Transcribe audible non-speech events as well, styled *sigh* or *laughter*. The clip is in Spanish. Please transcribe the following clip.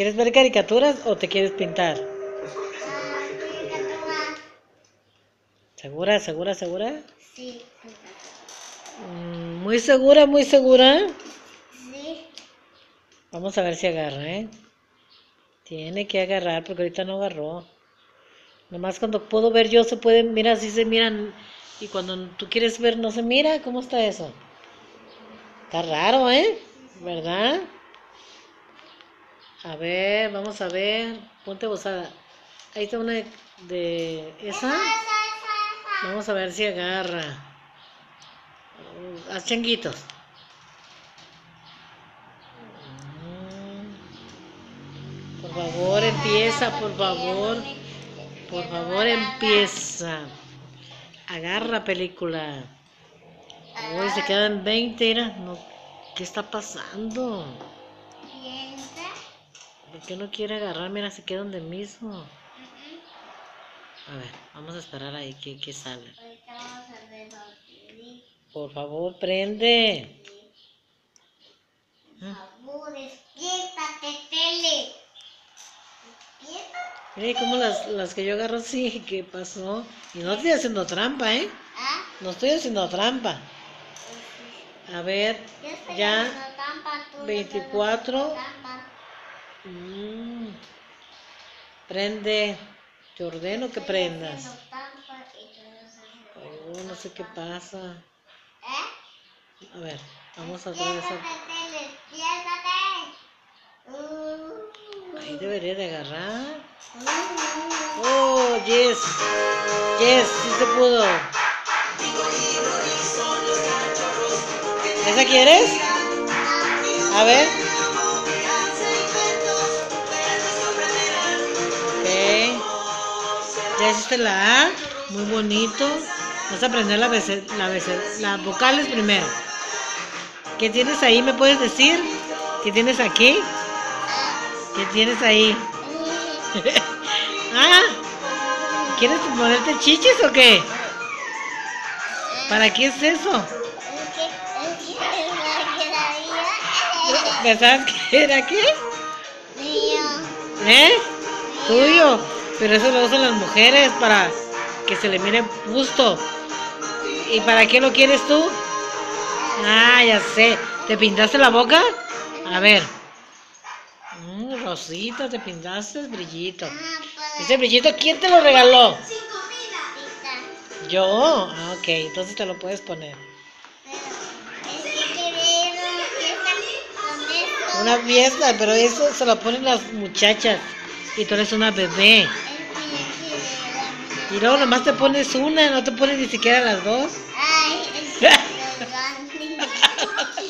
¿Quieres ver caricaturas o te quieres pintar? Ah. ¿Segura, segura, segura? Sí. Mm, muy segura, muy segura. Sí. Vamos a ver si agarra, ¿eh? Tiene que agarrar porque ahorita no agarró. Nomás cuando puedo ver yo se pueden, mira, sí se miran. Y cuando tú quieres ver no se mira. ¿Cómo está eso? Está raro, ¿eh? ¿Verdad? A ver, vamos a ver. Ponte bozada. Ahí está una de, esa. Vamos a ver si agarra. Haz changuitos. Por favor, empieza, por favor. Por favor, empieza. Agarra película. Uy, se quedan 20, mira. No, ¿Qué está pasando? ¿Por qué no quiere agarrar? Mira, se queda donde mismo. A ver, vamos a esperar ahí que, que sale. Por favor, prende. Por favor, despiértate, tele. Mire cómo las, las que yo agarro así, ¿qué pasó? Y no estoy haciendo trampa, ¿eh? ¿Ah? No estoy haciendo trampa. A ver, ya. haciendo trampa, tú no 24. Mm. Prende. Te ordeno que prendas. haciendo trampa y tú no Oh, sé qué pasa. ¿Eh? A ver, vamos a despiértate. Uh, Ahí debería de agarrar. uh, Oh, yes. Yes, sí se pudo. ¿Esa quieres? A ver. Ya hiciste la A. Muy bonito. Vas a aprender la vece- la vece- las vocales primero. ¿Qué tienes ahí? ¿Me puedes decir? ¿Qué tienes aquí? ¿Qué tienes ahí? *laughs* ah, ¿quieres ponerte chichis o qué? ¿Para qué es eso? *laughs* ¿Pensabas que era qué? Mío. ¿Eh? Tuyo. Pero eso lo usan las mujeres para que se le mire gusto. ¿Y para qué lo quieres tú? Ah, ya sé. ¿Te pintaste la boca? A ver. Mm, Rosita, te pintaste brillito. Ah, Ese brillito, ¿quién te lo regaló? Yo. Ah, ok, entonces te lo puedes poner. Una fiesta, pero eso se lo ponen las muchachas. Y tú eres una bebé. Y luego nomás te pones una, no te pones ni siquiera las dos. Ay, es *laughs*